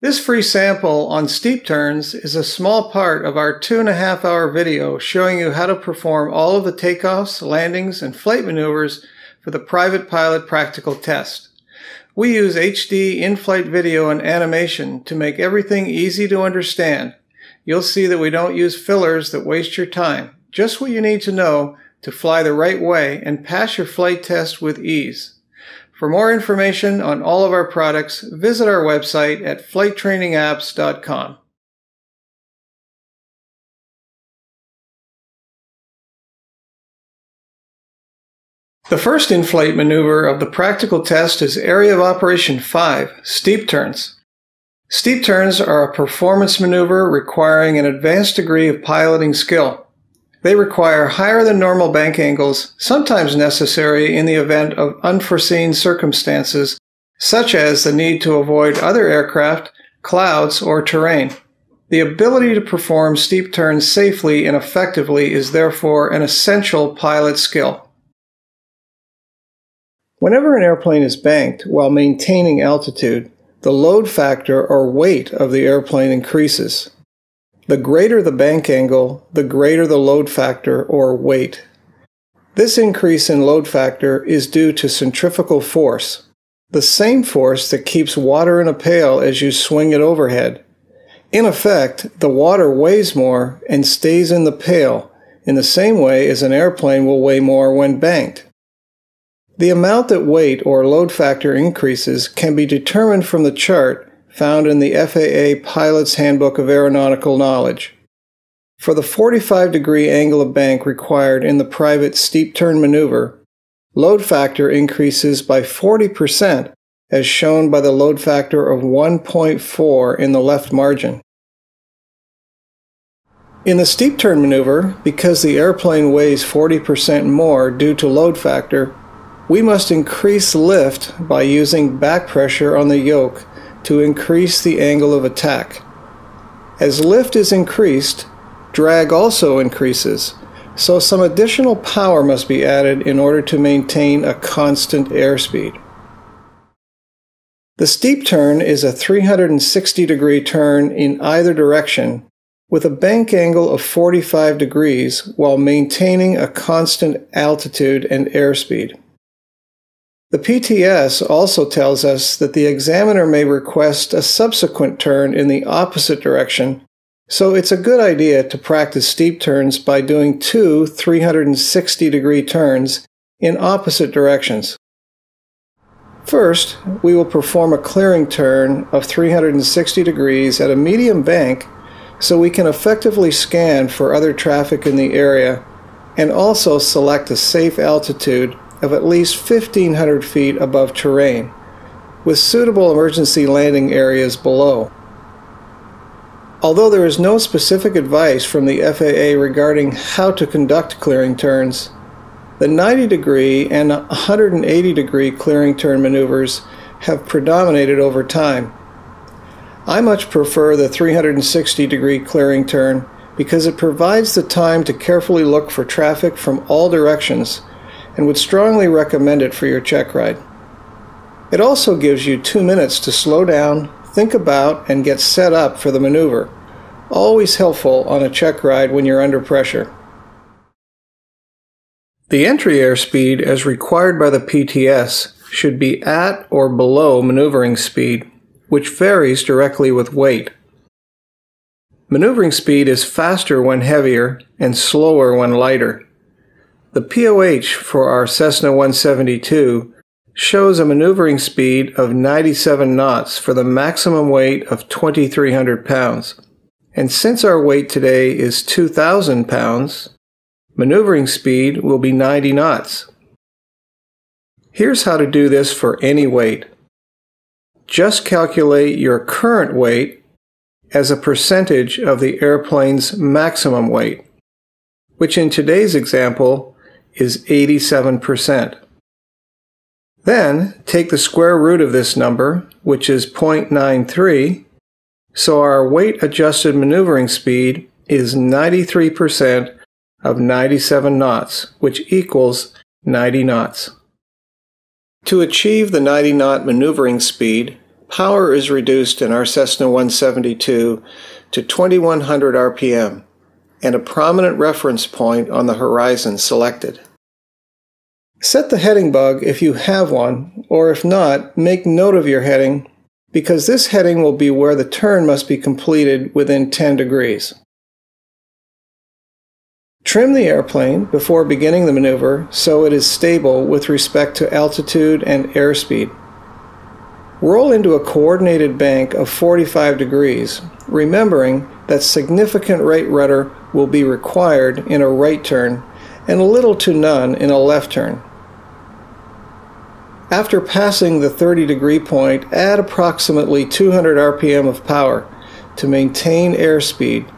This free sample on steep turns is a small part of our two and a half hour video showing you how to perform all of the takeoffs, landings, and flight maneuvers for the private pilot practical test. We use HD in-flight video and animation to make everything easy to understand. You'll see that we don't use fillers that waste your time, just what you need to know to fly the right way and pass your flight test with ease. For more information on all of our products, visit our website at flighttrainingapps.com. The first in-flight maneuver of the practical test is Area of Operation 5, steep turns. Steep turns are a performance maneuver requiring an advanced degree of piloting skill. They require higher than normal bank angles, sometimes necessary in the event of unforeseen circumstances, such as the need to avoid other aircraft, clouds, or terrain. The ability to perform steep turns safely and effectively is therefore an essential pilot skill. Whenever an airplane is banked while maintaining altitude, the load factor or weight of the airplane increases. The greater the bank angle, the greater the load factor or weight. This increase in load factor is due to centrifugal force, the same force that keeps water in a pail as you swing it overhead. In effect, the water weighs more and stays in the pail in the same way as an airplane will weigh more when banked. The amount that weight or load factor increases can be determined from the chart found in the FAA Pilot's Handbook of Aeronautical Knowledge. For the 45 degree angle of bank required in the private steep turn maneuver, load factor increases by 40% as shown by the load factor of 1.4 in the left margin. In the steep turn maneuver, because the airplane weighs 40% more due to load factor, we must increase lift by using back pressure on the yoke to increase the angle of attack. As lift is increased, drag also increases, so some additional power must be added in order to maintain a constant airspeed. The steep turn is a 360 degree turn in either direction with a bank angle of 45 degrees while maintaining a constant altitude and airspeed. The PTS also tells us that the examiner may request a subsequent turn in the opposite direction, so it's a good idea to practice steep turns by doing two 360 degree turns in opposite directions. First, we will perform a clearing turn of 360 degrees at a medium bank so we can effectively scan for other traffic in the area and also select a safe altitude of at least 1,500 feet above terrain, with suitable emergency landing areas below. Although there is no specific advice from the FAA regarding how to conduct clearing turns, the 90 degree and 180 degree clearing turn maneuvers have predominated over time. I much prefer the 360 degree clearing turn because it provides the time to carefully look for traffic from all directions and would strongly recommend it for your check ride. It also gives you two minutes to slow down, think about, and get set up for the maneuver. Always helpful on a check ride when you're under pressure. The entry airspeed, as required by the PTS, should be at or below maneuvering speed, which varies directly with weight. Maneuvering speed is faster when heavier and slower when lighter. The POH for our Cessna 172 shows a maneuvering speed of 97 knots for the maximum weight of 2,300 pounds. And since our weight today is 2,000 pounds, maneuvering speed will be 90 knots. Here's how to do this for any weight. Just calculate your current weight as a percentage of the airplane's maximum weight, which in today's example is 87%. Then take the square root of this number, which is 0.93, so our weight adjusted maneuvering speed is 93% of 97 knots, which equals 90 knots. To achieve the 90 knot maneuvering speed, power is reduced in our Cessna 172 to 2100 RPM and a prominent reference point on the horizon selected. Set the heading bug if you have one, or if not, make note of your heading because this heading will be where the turn must be completed within 10 degrees. Trim the airplane before beginning the maneuver so it is stable with respect to altitude and airspeed. Roll into a coordinated bank of 45 degrees, remembering that significant right rudder will be required in a right turn and little to none in a left turn. After passing the 30 degree point, add approximately 200 RPM of power to maintain airspeed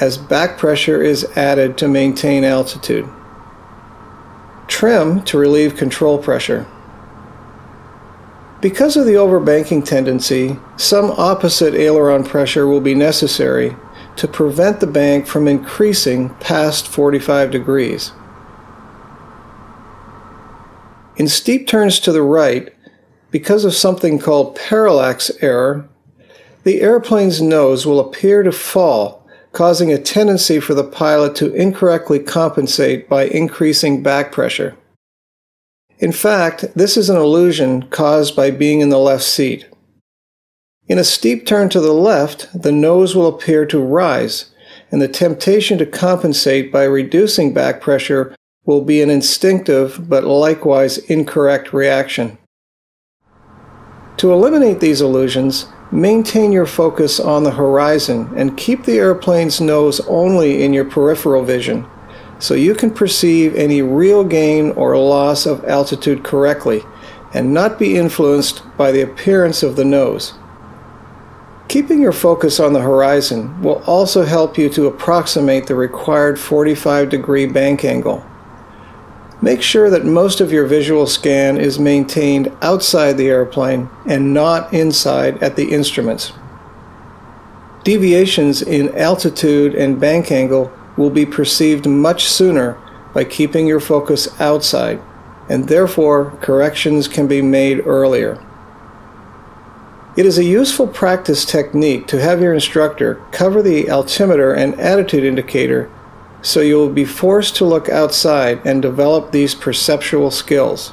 as back pressure is added to maintain altitude. Trim to relieve control pressure. Because of the overbanking tendency, some opposite aileron pressure will be necessary to prevent the bank from increasing past 45 degrees. In steep turns to the right, because of something called parallax error, the airplane's nose will appear to fall causing a tendency for the pilot to incorrectly compensate by increasing back pressure. In fact, this is an illusion caused by being in the left seat. In a steep turn to the left, the nose will appear to rise, and the temptation to compensate by reducing back pressure will be an instinctive but likewise incorrect reaction. To eliminate these illusions, Maintain your focus on the horizon and keep the airplane's nose only in your peripheral vision so you can perceive any real gain or loss of altitude correctly and not be influenced by the appearance of the nose. Keeping your focus on the horizon will also help you to approximate the required 45 degree bank angle. Make sure that most of your visual scan is maintained outside the airplane and not inside at the instruments. Deviations in altitude and bank angle will be perceived much sooner by keeping your focus outside, and therefore corrections can be made earlier. It is a useful practice technique to have your instructor cover the altimeter and attitude indicator so you will be forced to look outside and develop these perceptual skills.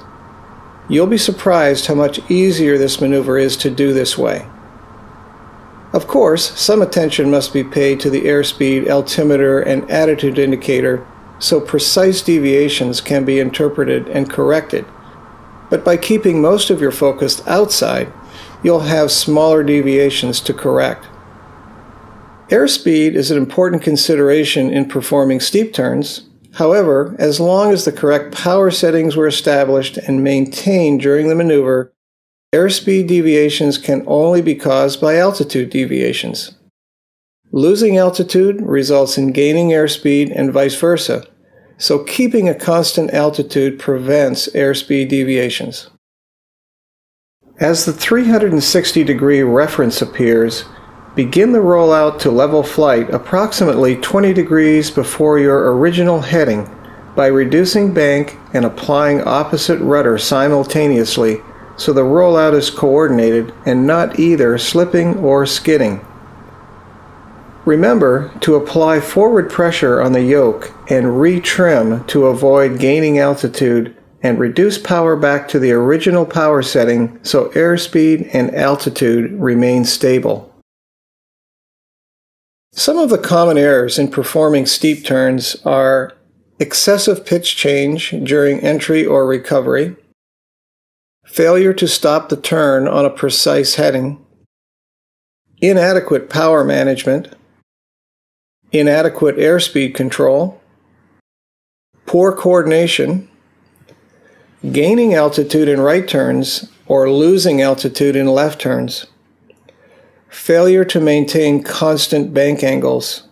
You'll be surprised how much easier this maneuver is to do this way. Of course, some attention must be paid to the airspeed, altimeter, and attitude indicator so precise deviations can be interpreted and corrected. But by keeping most of your focus outside, you'll have smaller deviations to correct. Airspeed is an important consideration in performing steep turns. However, as long as the correct power settings were established and maintained during the maneuver, airspeed deviations can only be caused by altitude deviations. Losing altitude results in gaining airspeed and vice versa, so keeping a constant altitude prevents airspeed deviations. As the 360 degree reference appears, Begin the rollout to level flight approximately 20 degrees before your original heading by reducing bank and applying opposite rudder simultaneously so the rollout is coordinated and not either slipping or skidding. Remember to apply forward pressure on the yoke and retrim to avoid gaining altitude and reduce power back to the original power setting so airspeed and altitude remain stable. Some of the common errors in performing steep turns are excessive pitch change during entry or recovery, failure to stop the turn on a precise heading, inadequate power management, inadequate airspeed control, poor coordination, gaining altitude in right turns or losing altitude in left turns failure to maintain constant bank angles,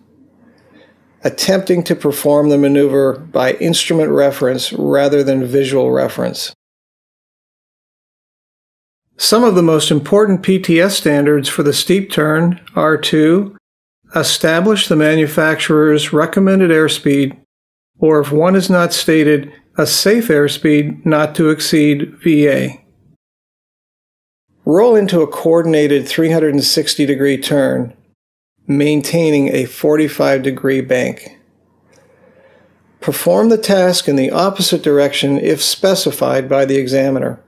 attempting to perform the maneuver by instrument reference rather than visual reference. Some of the most important PTS standards for the steep turn are to establish the manufacturer's recommended airspeed, or if one is not stated, a safe airspeed not to exceed VA. Roll into a coordinated 360 degree turn, maintaining a 45 degree bank. Perform the task in the opposite direction if specified by the examiner.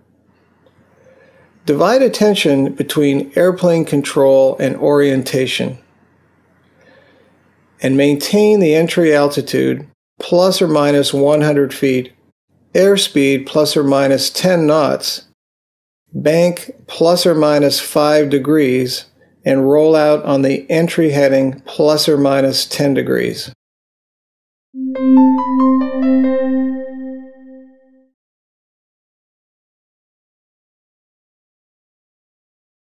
Divide attention between airplane control and orientation. And maintain the entry altitude plus or minus 100 feet, airspeed plus or minus 10 knots, bank plus or minus 5 degrees, and roll out on the entry heading plus or minus 10 degrees.